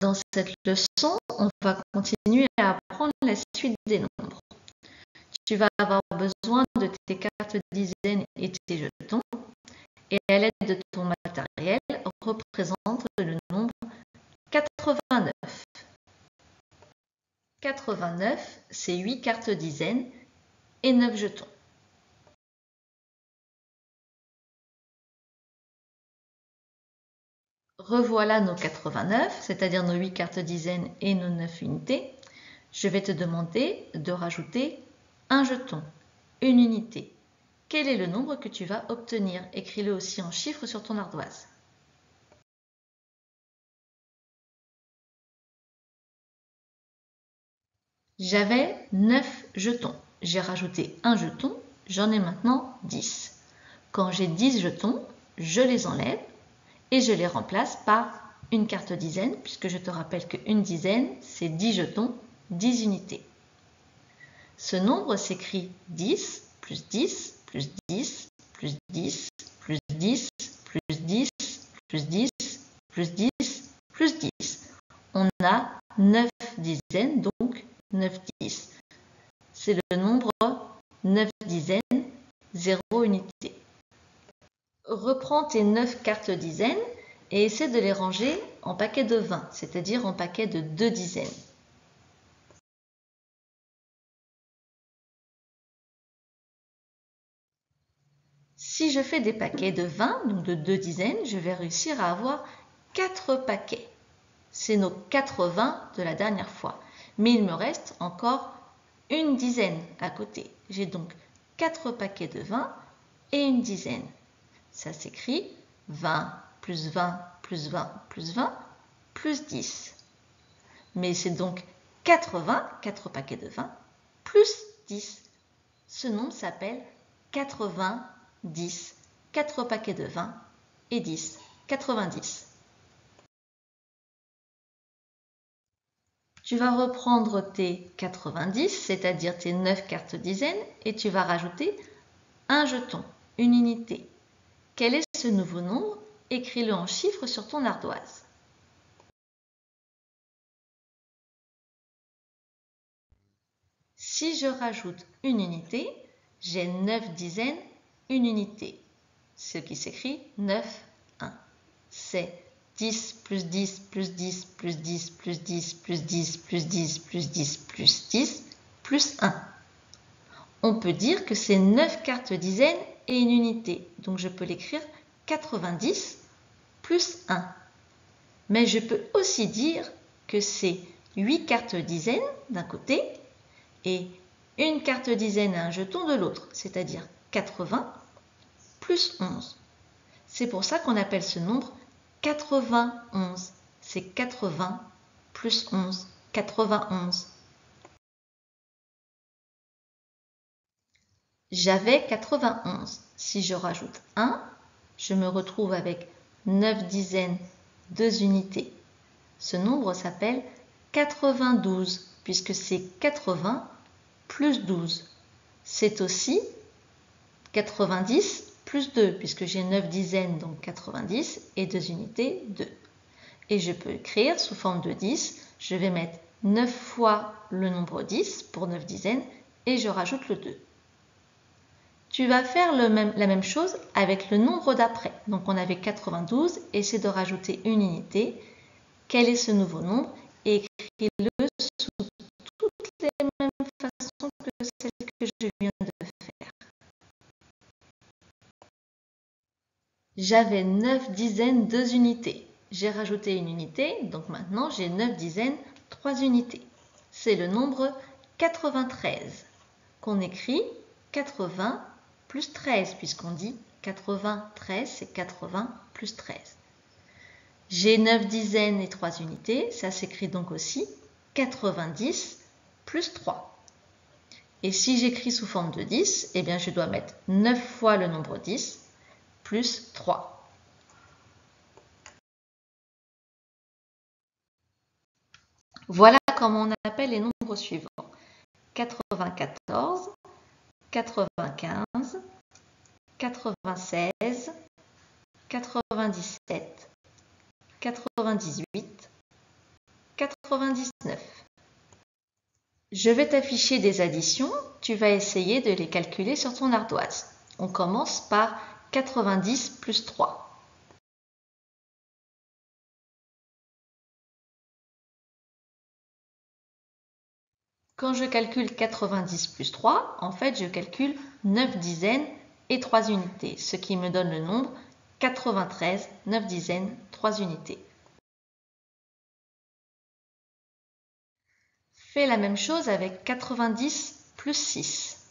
Dans cette leçon, on va continuer à apprendre la suite des nombres. Tu vas avoir besoin de tes cartes dizaines et tes jetons. Et à l'aide de ton matériel, représente le nombre 89. 89, c'est 8 cartes dizaines et 9 jetons. Revoilà nos 89, c'est-à-dire nos 8 cartes dizaines et nos 9 unités. Je vais te demander de rajouter un jeton, une unité. Quel est le nombre que tu vas obtenir? Écris-le aussi en chiffres sur ton ardoise. J'avais 9 jetons. J'ai rajouté un jeton, j'en ai maintenant 10. Quand j'ai 10 jetons, je les enlève et je les remplace par une carte dizaine, puisque je te rappelle qu'une dizaine, c'est 10 jetons, 10 unités. Ce nombre s'écrit 10 plus 10 plus 10 plus 10 plus 10 plus 10 plus 10 plus 10 plus 10. On a 9 dizaines, donc 9 10. C'est le nombre 39 cartes dizaines et essaie de les ranger en paquets de 20, c'est-à-dire en paquets de 2 dizaines. Si je fais des paquets de 20, donc de 2 dizaines, je vais réussir à avoir 4 paquets. C'est nos 80 de la dernière fois. Mais il me reste encore une dizaine à côté. J'ai donc 4 paquets de 20 et une dizaine. Ça s'écrit 20 plus 20 plus 20 plus 20 plus 10. Mais c'est donc 80, 4 paquets de 20, plus 10. Ce nombre s'appelle 90. 4 paquets de 20 et 10. 90. Tu vas reprendre tes 90, c'est-à-dire tes 9 cartes dizaines, et tu vas rajouter un jeton, une unité. Quel est ce nouveau nombre Écris-le en chiffres sur ton ardoise. Si je rajoute une unité, j'ai 9 dizaines, une unité. Ce qui s'écrit 9, 1. C'est 10 plus 10 plus 10 plus 10 plus 10 plus 10 plus 10 plus 10 plus 10 plus 1. On peut dire que c'est 9 cartes dizaines et une unité. Donc je peux l'écrire 90 plus 1. Mais je peux aussi dire que c'est 8 cartes dizaines d'un côté et une carte dizaine et un jeton de l'autre, c'est-à-dire 80 plus 11. C'est pour ça qu'on appelle ce nombre 91. C'est 80 plus 11, 91. J'avais 91. Si je rajoute 1, je me retrouve avec 9 dizaines, 2 unités. Ce nombre s'appelle 92 puisque c'est 80 plus 12. C'est aussi 90 plus 2 puisque j'ai 9 dizaines donc 90 et 2 unités 2. Et je peux écrire sous forme de 10, je vais mettre 9 fois le nombre 10 pour 9 dizaines et je rajoute le 2. Tu vas faire la même chose avec le nombre d'après. Donc on avait 92, essaie de rajouter une unité. Quel est ce nouveau nombre? Écris-le sous toutes les mêmes façons que celles que je viens de faire. J'avais 9 dizaines, 2 unités. J'ai rajouté une unité, donc maintenant j'ai 9 dizaines, 3 unités. C'est le nombre 93 qu'on écrit 80 plus 13, puisqu'on dit 93, c'est 80 plus 13. J'ai 9 dizaines et 3 unités, ça s'écrit donc aussi 90 plus 3. Et si j'écris sous forme de 10, eh bien je dois mettre 9 fois le nombre 10 plus 3. Voilà comment on appelle les nombres suivants. 94, 95, 96, 97, 98, 99. Je vais t'afficher des additions, tu vas essayer de les calculer sur ton ardoise. On commence par 90 plus 3. Quand je calcule 90 plus 3, en fait, je calcule 9 dizaines et 3 unités, ce qui me donne le nombre 93, 9 dizaines, 3 unités. Fais la même chose avec 90 plus 6.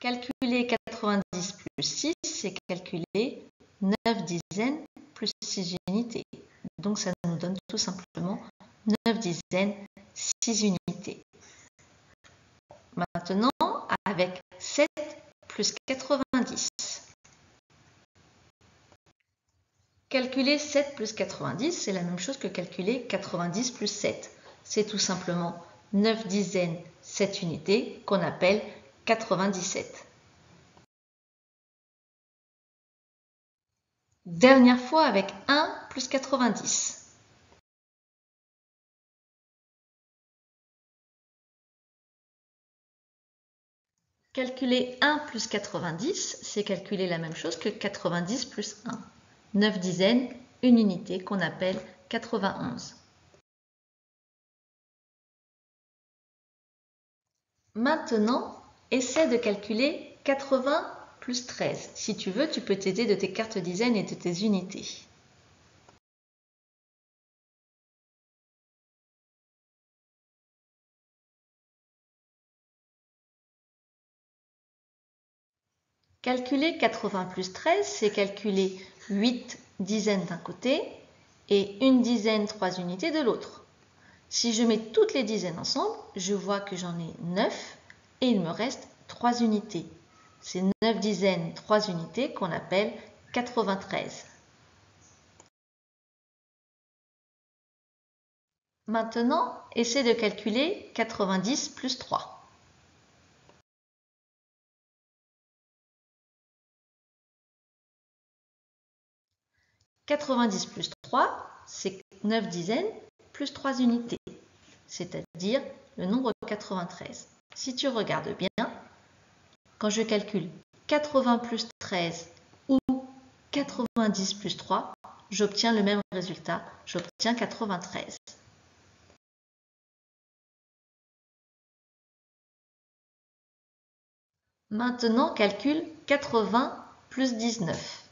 Calculer 90 plus 6, c'est calculer 9 dizaines plus 6 unités. Donc ça nous donne tout simplement 9 dizaines, 6 unités. Maintenant, avec 7 plus 90. Calculer 7 plus 90, c'est la même chose que calculer 90 plus 7. C'est tout simplement 9 dizaines, 7 unités qu'on appelle 97. Dernière fois avec 1 plus 90. Calculer 1 plus 90, c'est calculer la même chose que 90 plus 1. 9 dizaines, une unité qu'on appelle 91. Maintenant, essaie de calculer 80 plus 13. Si tu veux, tu peux t'aider de tes cartes dizaines et de tes unités. Calculer 80 plus 13, c'est calculer 8 dizaines d'un côté et une dizaine 3 unités de l'autre. Si je mets toutes les dizaines ensemble, je vois que j'en ai 9 et il me reste 3 unités. C'est 9 dizaines, 3 unités qu'on appelle 93. Maintenant, essaie de calculer 90 plus 3. « 90 plus 3, c'est 9 dizaines plus 3 unités, c'est-à-dire le nombre 93. Si tu regardes bien, quand je calcule 80 plus 13 ou 90 plus 3, j'obtiens le même résultat, j'obtiens 93. Maintenant, calcule 80 plus 19.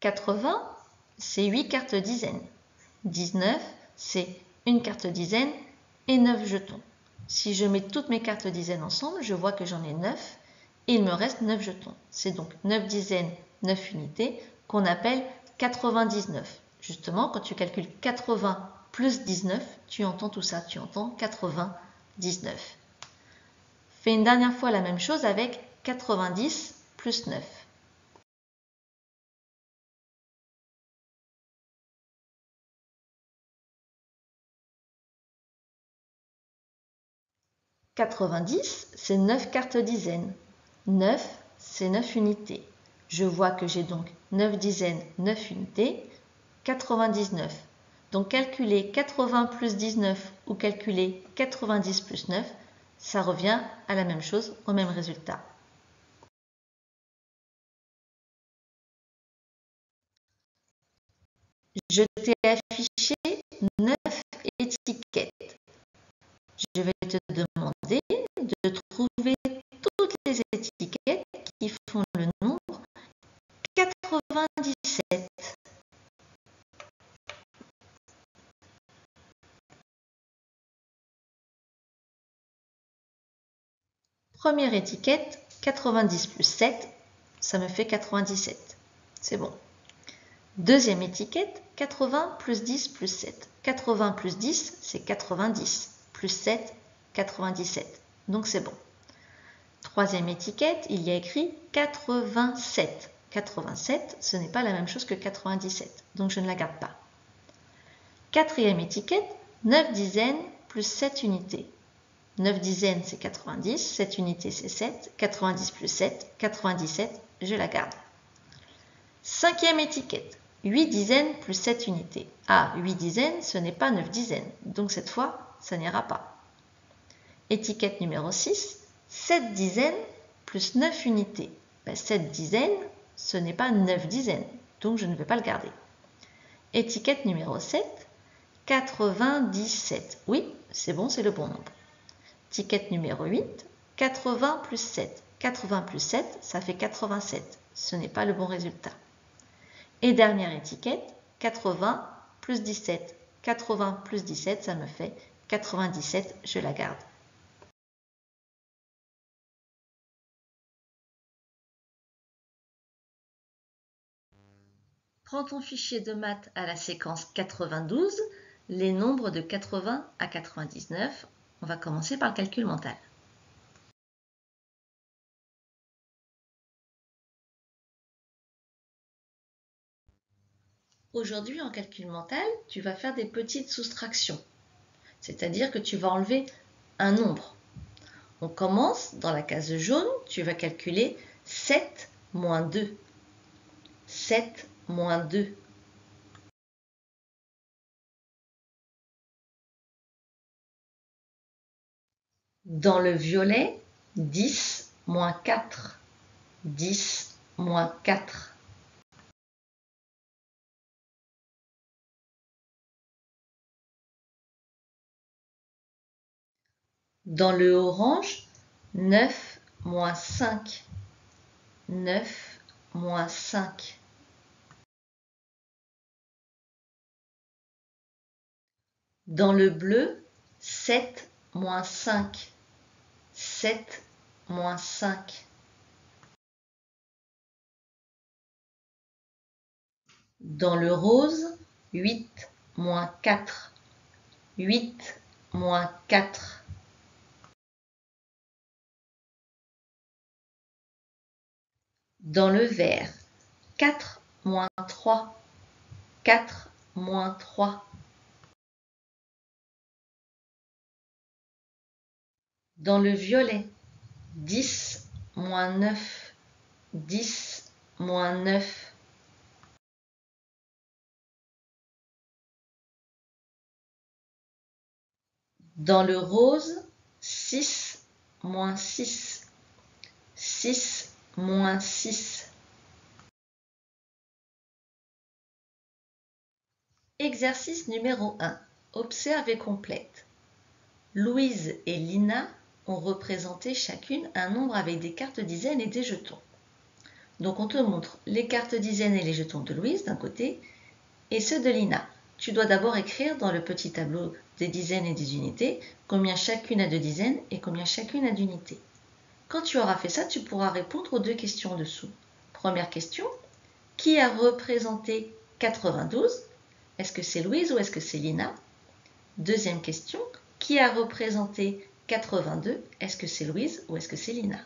« 80 c'est 8 cartes dizaines. 19, c'est une carte dizaine et 9 jetons. Si je mets toutes mes cartes dizaines ensemble, je vois que j'en ai 9 et il me reste 9 jetons. C'est donc 9 dizaines, 9 unités qu'on appelle 99. Justement, quand tu calcules 80 plus 19, tu entends tout ça, tu entends 99. Fais une dernière fois la même chose avec 90 plus 9. 90, c'est 9 cartes dizaines. 9, c'est 9 unités. Je vois que j'ai donc 9 dizaines, 9 unités, 99. Donc calculer 80 plus 19 ou calculer 90 plus 9, ça revient à la même chose, au même résultat. Je t'ai affiché 9 étiquettes. Je vais te demander Première étiquette, 90 plus 7, ça me fait 97. C'est bon. Deuxième étiquette, 80 plus 10 plus 7. 80 plus 10, c'est 90 plus 7, 97. Donc c'est bon. Troisième étiquette, il y a écrit 87. 87, ce n'est pas la même chose que 97, donc je ne la garde pas. Quatrième étiquette, 9 dizaines, plus 7 unités. 9 dizaines, c'est 90. 7 unités, c'est 7. 90 plus 7, 97, je la garde. Cinquième étiquette. 8 dizaines plus 7 unités. Ah, 8 dizaines, ce n'est pas 9 dizaines. Donc cette fois, ça n'ira pas. Étiquette numéro 6. 7 dizaines plus 9 unités. 7 ben, dizaines, ce n'est pas 9 dizaines. Donc je ne vais pas le garder. Étiquette numéro 7. 97. Oui, c'est bon, c'est le bon nombre. Étiquette numéro 8. 80 plus 7. 80 plus 7, ça fait 87. Ce n'est pas le bon résultat. Et dernière étiquette, 80 plus 17. 80 plus 17, ça me fait 97, je la garde. Prends ton fichier de maths à la séquence 92, les nombres de 80 à 99. On va commencer par le calcul mental. Aujourd'hui, en calcul mental, tu vas faire des petites soustractions. C'est-à-dire que tu vas enlever un nombre. On commence dans la case jaune, tu vas calculer 7 moins 2. 7 moins 2. Dans le violet, 10 moins 4. 10 moins 4. Dans le orange, 9 moins 5. 9 moins 5. Dans le bleu, 7 moins 5. 7 moins 5. Dans le rose, 8 moins 4. 8 moins 4. Dans le vert, 4 moins 3, 4 moins 3. Dans le violet, 10 moins 9, 10 moins 9. Dans le rose, 6 moins 6, 6 moins 6. Exercice numéro 1. Observe et complète. Louise et Lina ont représenté chacune un nombre avec des cartes dizaines et des jetons. Donc on te montre les cartes dizaines et les jetons de Louise d'un côté et ceux de Lina. Tu dois d'abord écrire dans le petit tableau des dizaines et des unités combien chacune a de dizaines et combien chacune a d'unités. Quand tu auras fait ça, tu pourras répondre aux deux questions dessous. Première question, qui a représenté 92 Est-ce que c'est Louise ou est-ce que c'est Lina? Deuxième question, qui a représenté 82 Est-ce que c'est Louise ou est-ce que c'est Lina?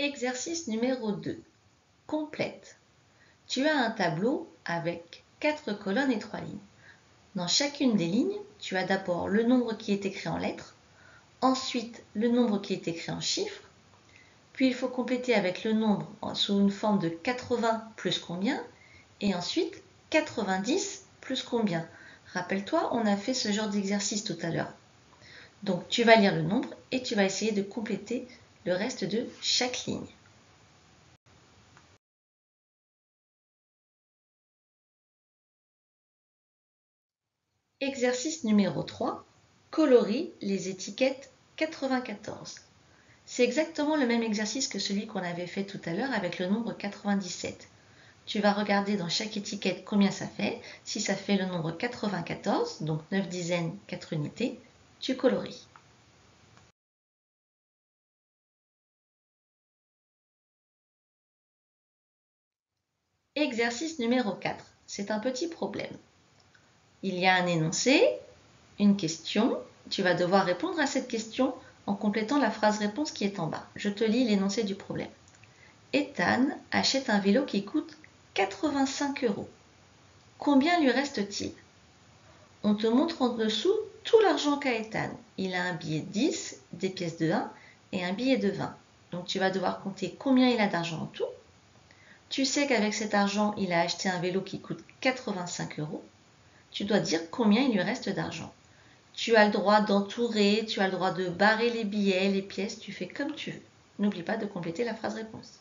Exercice numéro 2. Complète. Tu as un tableau avec 4 colonnes et 3 lignes. Dans chacune des lignes, tu as d'abord le nombre qui est écrit en lettres, ensuite le nombre qui est écrit en chiffres, puis il faut compléter avec le nombre sous une forme de 80 plus combien, et ensuite 90 plus combien. Rappelle-toi, on a fait ce genre d'exercice tout à l'heure. Donc tu vas lire le nombre et tu vas essayer de compléter le reste de chaque ligne. Exercice numéro 3. Colorie les étiquettes 94. C'est exactement le même exercice que celui qu'on avait fait tout à l'heure avec le nombre 97. Tu vas regarder dans chaque étiquette combien ça fait. Si ça fait le nombre 94, donc 9 dizaines, 4 unités, tu colories. Exercice numéro 4. C'est un petit problème il y a un énoncé, une question. Tu vas devoir répondre à cette question en complétant la phrase réponse qui est en bas. Je te lis l'énoncé du problème. Ethan achète un vélo qui coûte 85 euros. Combien lui reste-t-il? On te montre en dessous tout l'argent qu'a Ethan. Il a un billet de 10, des pièces de 1 et un billet de 20. Donc tu vas devoir compter combien il a d'argent en tout. Tu sais qu'avec cet argent, il a acheté un vélo qui coûte 85 euros. Tu dois dire combien il lui reste d'argent. Tu as le droit d'entourer, tu as le droit de barrer les billets, les pièces, tu fais comme tu veux. N'oublie pas de compléter la phrase réponse.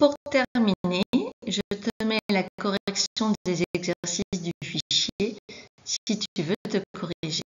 Pour terminer, je te mets la correction des exercices du fichier si tu veux te corriger.